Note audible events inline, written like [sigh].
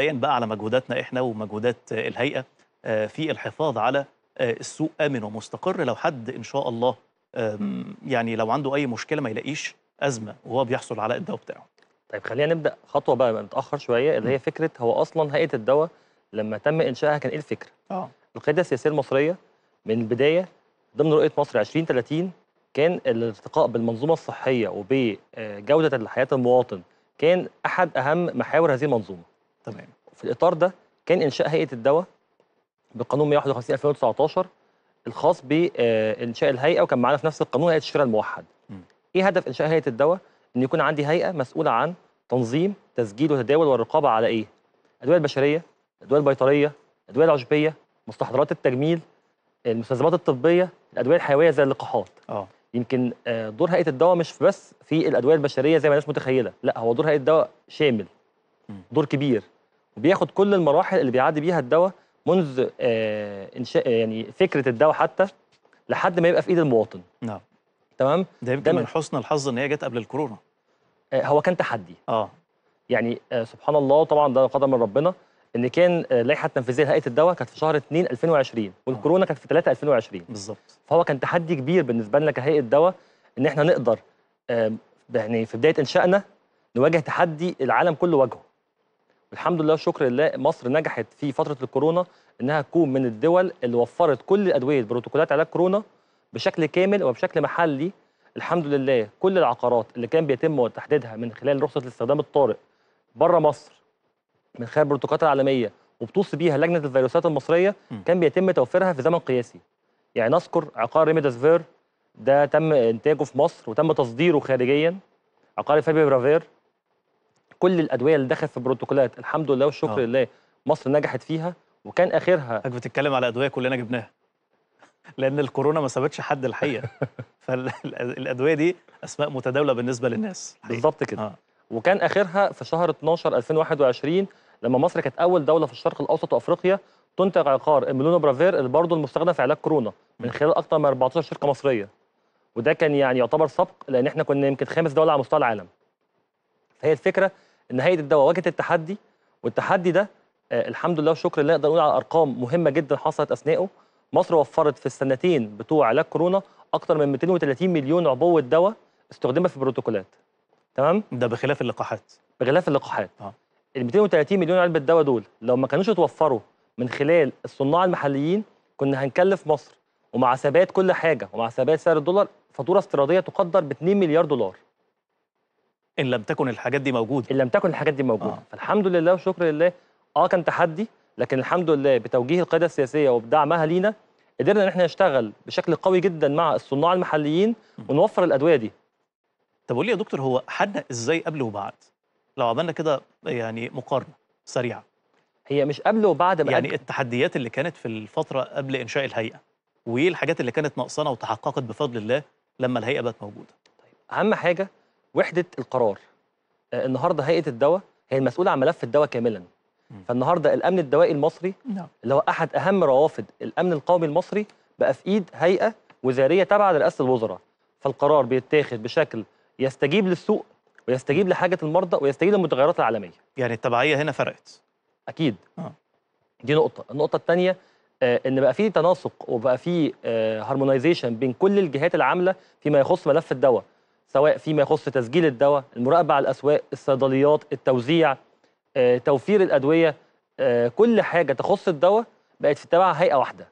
بقى على مجهوداتنا إحنا ومجهودات الهيئة آه، في الحفاظ على آه، السوق آمن ومستقر لو حد إن شاء الله يعني لو عنده أي مشكلة ما يلاقيش أزمة وهو بيحصل على الدواء بتاعه طيب خلينا نبدأ خطوة بقى متأخر شوية اللي هي فكرة هو أصلا هيئة الدواء لما تم إنشائها كان إيه الفكرة؟ آه القيادة السياسية المصرية من البداية ضمن رؤية مصر 2030 كان الارتقاء بالمنظومة الصحية وبجودة حياه المواطن كان أحد أهم محاور هذه المنظومة. تمام في الإطار ده كان إنشاء هيئة الدواء بقانون 151 2019 الخاص بانشاء الهيئة وكان معانا في نفس القانون هيئة الشراء الموحد. مم. إيه هدف إنشاء هيئة الدواء؟ إن يكون عندي هيئة مسؤولة عن تنظيم تسجيل وتداول والرقابة على إيه؟ الادويه البشرية، الادويه البيطرية، الادويه العشبية، مستحضرات التجميل، المستلزمات الطبية، الأدوية الحيوية زي اللقاحات. آه يمكن آه، دور هيئة الدواء مش بس في الأدوية البشرية زي ما الناس متخيلة لا هو دور هيئة الدواء شامل. دور كبير وبياخد كل المراحل اللي بيعدي بيها الدواء منذ آه، إنشاء يعني فكرة الدواء حتى لحد ما يبقى في إيد المواطن. نعم. تمام؟ ده يمكن من حسن الحظ إن هي جت قبل الكورونا. آه، هو كان تحدي. آه. يعني آه، سبحان الله طبعا ده قدر من ربنا إن كان آه، اللائحة التنفيذية لهيئة الدواء كانت في شهر 2 2020 والكورونا كانت في 3 2020 بالظبط. فهو كان تحدي كبير بالنسبة لنا كهيئة دواء إن إحنا نقدر يعني في بداية إنشائنا نواجه تحدي العالم كله واجهه. والحمد لله والشكر لله مصر نجحت في فترة الكورونا إنها تكون من الدول اللي وفرت كل أدوية بروتوكولات علاج كورونا بشكل كامل وبشكل محلي الحمد لله كل العقارات اللي كان بيتم تحديدها من خلال رخصة الاستخدام الطارئ بره مصر من خلال البروتوكولات العالمية وبتوصي بيها لجنة الفيروسات المصرية م. كان بيتم توفيرها في زمن قياسي. يعني نذكر عقار ريميداسفير ده تم إنتاجه في مصر وتم تصديره خارجيا عقار فابي برافير كل الأدوية اللي دخلت في البروتوكولات الحمد لله والشكر آه. لله مصر نجحت فيها وكان آخرها حضرتك بتتكلم على أدوية كلنا جبناها [laughs] لأن الكورونا ما سابتش حد الحقيقة [laughs] فالادويه دي أسماء متداولة بالنسبة للناس. بالظبط كده آه وكان آخرها في شهر 12 2021 لما مصر كانت أول دولة في الشرق الأوسط وأفريقيا تنتج عقار الميلونو برافير اللي برضه المستخدم في علاج كورونا من. خلال أكثر من 14 شركة مصرية وده كان يعني يعتبر سبق لأن إحنا كنا يمكن خامس دولة على مستوى العالم فهي الفكرة ان هيئه الدواء واجهت التحدي والتحدي ده آه الحمد لله والشكر لله نقدر نقول على أرقام مهمة جدا حصلت أثناءه. مصر وفرت في السنتين بتوع علاج كورونا أكثر من 230 مليون عبوة دواء استخدمت في بروتوكولات. تمام؟ ده بخلاف اللقاحات. بخلاف اللقاحات. آه. ال 230 مليون علبة دواء دول لو ما كانوش اتوفروا من خلال الصناع المحليين كنا هنكلف مصر. ومع ثبات كل حاجة ومع ثبات سعر الدولار فاتورة استيراديه تقدر ب 2 مليار دولار. إن لم تكن الحاجات دي موجودة. إن لم تكن الحاجات دي موجودة. آه. فالحمد لله والشكر لله. آه كان تحدي لكن الحمد لله بتوجيه القيادة السياسية وبدعمها لينا قدرنا إن إحنا نشتغل بشكل قوي جدا مع الصناع المحليين ونوفر الأدوية دي. طب قول لي يا دكتور هو حدنا إزاي قبل وبعد؟ لو عملنا كده يعني مقارنة سريعة. هي مش قبل وبعد بقى. يعني التحديات اللي كانت في الفترة قبل إنشاء الهيئة وايه الحاجات اللي كانت ناقصانا وتحققت بفضل الله لما الهيئة بقت موجودة. أهم حاجة وحدة القرار. آه، النهارده هيئة الدواء هي المسؤولة عن ملف الدواء كاملا. فالنهاردة الأمن الدوائي المصري نعم. اللي هو أحد أهم روافد الأمن القومي المصري بقى في إيد هيئة وزارية تابعة لرئاسة الوزراء. فالقرار بيتاخد بشكل يستجيب للسوق ويستجيب لحاجة المرضى ويستجيب للمتغيرات العالمية. يعني التبعيه هنا فرقت. أكيد. آه. دي نقطة. النقطة الثانية إن بقى في تناسق وبقى في هارمونايزيشن بين كل الجهات العاملة فيما يخص ملف الدواء. سواء فيما يخص تسجيل الدواء المراقبة على الأسواق الصيدليات التوزيع آه، توفير الأدوية آه، كل حاجة تخص الدواء بقت في تبع هيئة واحدة.